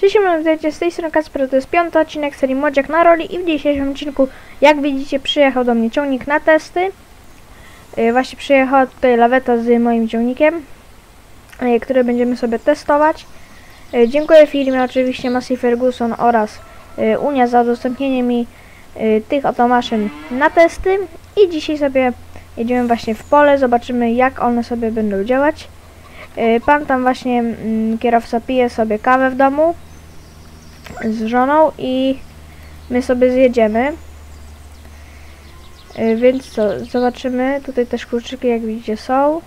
Cześć, witajcie z tej strony Kasper, to jest piąty odcinek serii Młodziak na roli i w dzisiejszym odcinku, jak widzicie, przyjechał do mnie ciągnik na testy. Yy, właśnie przyjechała tutaj laweta z moim ciągnikiem, yy, który będziemy sobie testować. Yy, dziękuję firmie oczywiście Massey Ferguson oraz Unia za udostępnienie mi tych oto maszyn na testy i dzisiaj sobie jedziemy właśnie w pole, zobaczymy jak one sobie będą działać. Pan tam właśnie mm, kierowca pije sobie kawę w domu z żoną i my sobie zjedziemy. Yy, Więc co, zobaczymy. Tutaj też kluczyki jak widzicie są.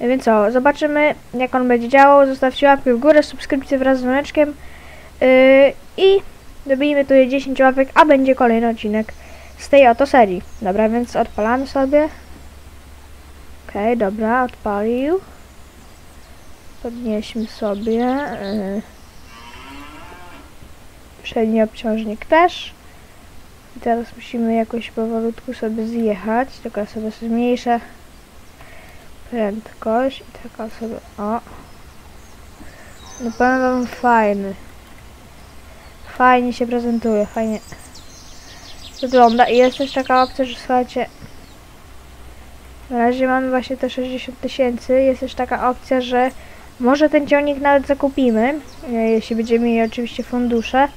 Yy, Więc co, zobaczymy jak on będzie działał. Zostawcie łapkę w górę, subskrypcję wraz z dzwoneczkiem. Yy, I dobijmy tu 10 łapek, a będzie kolejny odcinek z tej oto serii. Dobra, więc odpalamy sobie. Okej, dobra, odpalił. Podnieśmy sobie. Yy. Przedni obciążnik też. I teraz musimy jakoś powolutku sobie zjechać. Tylko ja sobie zmniejszę prędkość. I taka sobie. O. No powiem wam fajny. Fajnie się prezentuje, fajnie wygląda. I jest też taka opcja, że słuchajcie. Na razie mamy właśnie te 60 tysięcy. Jest też taka opcja, że może ten ciągnik nawet zakupimy, e, jeśli będziemy mieli oczywiście fundusze,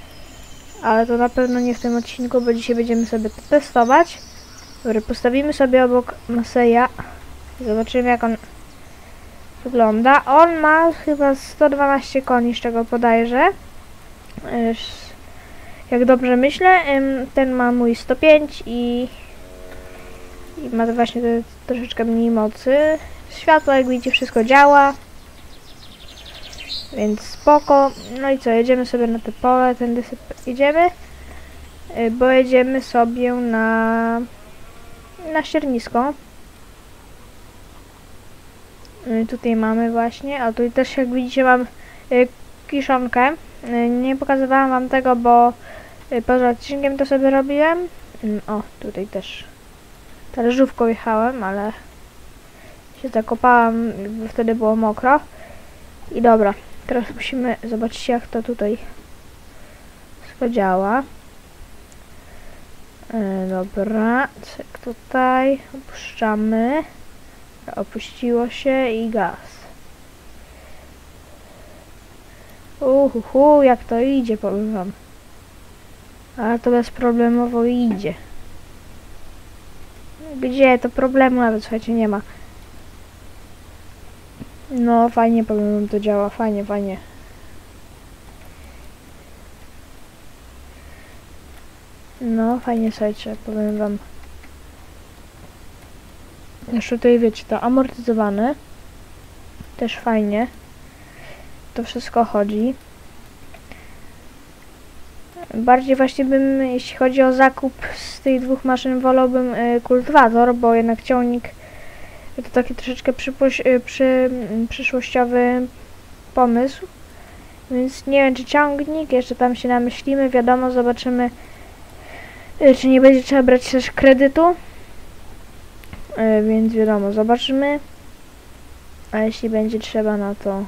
ale to na pewno nie w tym odcinku, bo dzisiaj będziemy sobie to testować. Dobra, postawimy sobie obok Maseja. Zobaczymy jak on wygląda. On ma chyba 112 koni, z czego podajże. Jak dobrze myślę, ten ma mój 105 i, i ma właśnie troszeczkę mniej mocy. Światło, jak widzicie, wszystko działa. Więc spoko. No i co, jedziemy sobie na te pole, tędy sobie jedziemy. y, Bo jedziemy sobie na na ściernisko. Y, Tutaj mamy właśnie, a tutaj też jak widzicie mam y, kiszonkę. Nie pokazywałam wam tego, bo poza odcinkiem to sobie robiłem. Mm, O, tutaj też talerzówką jechałem, ale się zakopałam, wtedy było mokro. I dobra, teraz musimy zobaczyć jak to tutaj wszystko działa. E, dobra, cyk tutaj, opuszczamy. Opuściło się i gaz. Uhuhu, jak to idzie, powiem wam. Ale to bezproblemowo idzie. Gdzie? To problemu nawet, słuchajcie, nie ma. No, fajnie powiem to działa, fajnie, fajnie. No, fajnie, słuchajcie, powiem wam. Jeszcze tutaj wiecie, to amortyzowane. Też fajnie. To wszystko chodzi. Bardziej właśnie bym, jeśli chodzi o zakup z tych dwóch maszyn, wolałbym y, kultywator, bo jednak ciągnik to taki troszeczkę y, przy, mm, przyszłościowy pomysł. Więc nie wiem, czy ciągnik, jeszcze tam się namyślimy, wiadomo, zobaczymy, y, czy nie będzie trzeba brać też kredytu. Y, Więc wiadomo, zobaczymy. A jeśli będzie trzeba, no to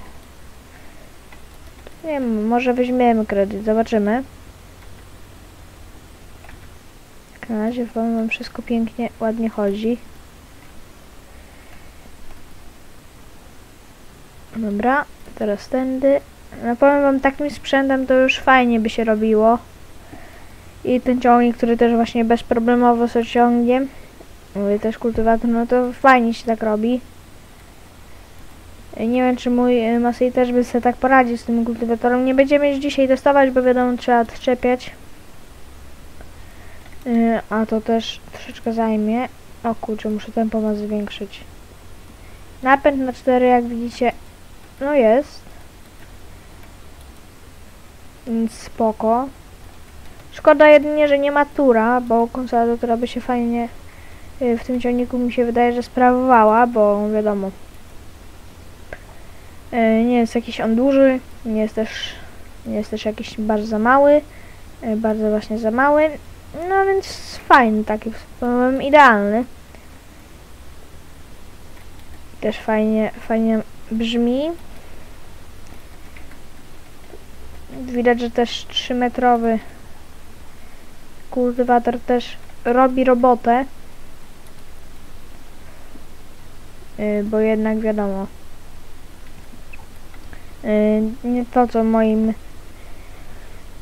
nie wiem, może weźmiemy kredyt, zobaczymy. Jak na razie wam wszystko pięknie, ładnie chodzi. Dobra, teraz tędy. No powiem wam, takim sprzętem to już fajnie by się robiło. I ten ciągnik, który też właśnie bezproblemowo sobie ciągnie. Mówię też kultywator, no to fajnie się tak robi. Nie wiem, czy mój y, Masej też by sobie tak poradził z tym kultywatorem. Nie będziemy już dzisiaj testować, bo wiadomo, trzeba odczepiać. Y, A to też troszeczkę zajmie. O kurczę, muszę tempo zwiększyć. Napęd na 4, jak widzicie, no jest. Więc spoko. Szkoda jedynie, że nie ma tura, bo konsola do tura by się fajnie y, w tym ciągniku mi się wydaje, że sprawowała, bo wiadomo. y, Nie jest jakiś on duży, nie jest też, nie jest też jakiś bardzo za mały, y, bardzo właśnie za mały. No więc fajny, taki powiem idealny. Też fajnie, fajnie brzmi. Widać, że też 3-metrowy kultywator też robi robotę. Y, bo jednak wiadomo. y, Nie to co moim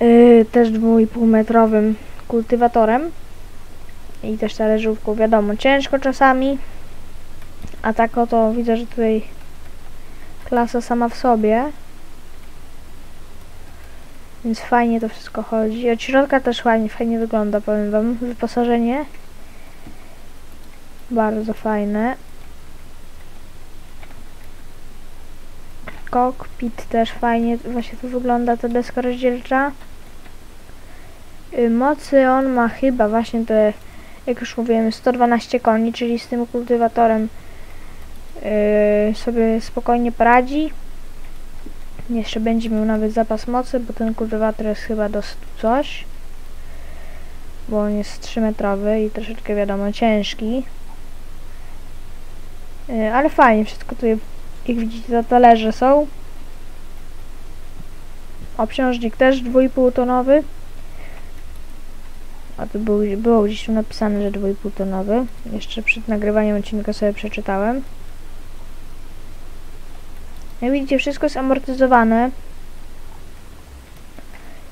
y, też 2,5 metrowym kultywatorem i też talerzówką, wiadomo, ciężko czasami, a tak oto widzę, że tutaj klasa sama w sobie. Więc fajnie to wszystko chodzi. Od środka też fajnie, fajnie wygląda, powiem wam. Wyposażenie. Bardzo fajne. Cockpit też fajnie właśnie tu wygląda, ta deska rozdzielcza. Y, Mocy on ma chyba właśnie te, jak już mówiłem, 112 koni, czyli z tym kultywatorem yy, sobie spokojnie poradzi. Jeszcze będzie miał nawet zapas mocy, bo ten kultywator jest chyba do 100 coś. Bo on jest 3 metrowy i troszeczkę wiadomo ciężki. Yy, ale fajnie, wszystko tutaj jak widzicie na talerze są. Obciążnik też 2,5 tonowy. A tu był, było gdzieś tu napisane, że 2,5 tonowy. Jeszcze przed nagrywaniem odcinka sobie przeczytałem. Jak widzicie, wszystko jest amortyzowane.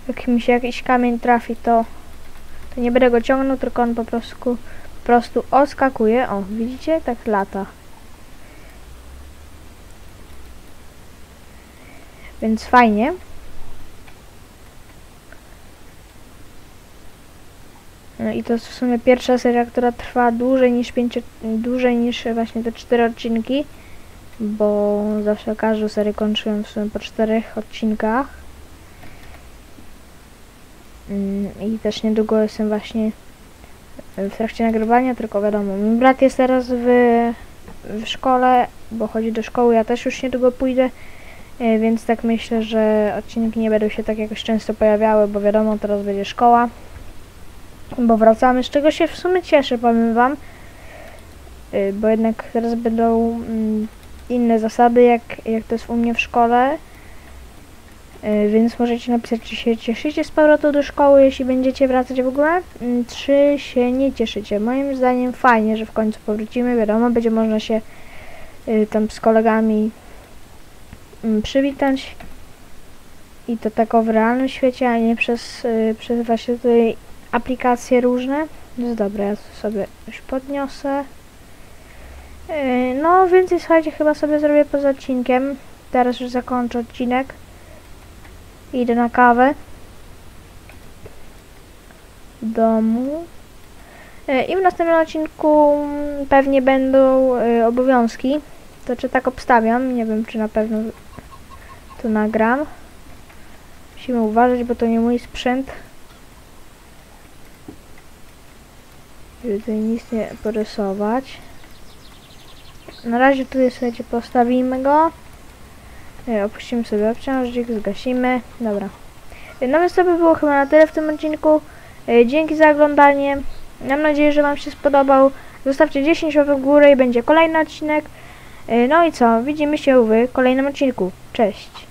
Jak mi się jakiś kamień trafi, to, to nie będę go ciągnął, tylko on po prostu, po prostu oskakuje. O, widzicie? Tak lata. Więc fajnie. No i to jest w sumie pierwsza seria, która trwa dłużej niż pięcio, dłużej niż właśnie te cztery odcinki, bo zawsze każdą serię kończyłem w sumie po czterech odcinkach. Mm, I też niedługo jestem właśnie w trakcie nagrywania, tylko wiadomo, mój brat jest teraz w, w szkole, bo chodzi do szkoły, ja też już niedługo pójdę, e, więc tak myślę, że odcinki nie będą się tak jakoś często pojawiały, bo wiadomo, teraz będzie szkoła bo wracamy, z czego się w sumie cieszę, powiem wam, y, bo jednak teraz będą mm, inne zasady, jak, jak to jest u mnie w szkole, y, więc możecie napisać, czy się cieszycie z powrotu do szkoły, jeśli będziecie wracać w ogóle, mm, czy się nie cieszycie. Moim zdaniem fajnie, że w końcu powrócimy, wiadomo, będzie można się y, tam z kolegami mm, przywitać i to tak w realnym świecie, a nie przez, przez właśnie tutaj aplikacje różne. Jest dobre, ja sobie już podniosę. Yy, no, więcej słuchajcie, chyba sobie zrobię poza odcinkiem. Teraz już zakończę odcinek. Idę na kawę. Domu. Yy, I w następnym odcinku pewnie będą yy, obowiązki. To czy tak obstawiam, nie wiem czy na pewno to nagram. Musimy uważać, bo to nie mój sprzęt. żeby tutaj nic nie porysować. Na razie tutaj słuchajcie postawimy go. E, opuścimy sobie obciążnik, zgasimy. Dobra. E, no więc to by było chyba na tyle w tym odcinku. E, dzięki za oglądanie. Mam nadzieję, że Wam się spodobał. Zostawcie 10 łapek w górę i będzie kolejny odcinek. No i co? Widzimy się w kolejnym odcinku. Cześć!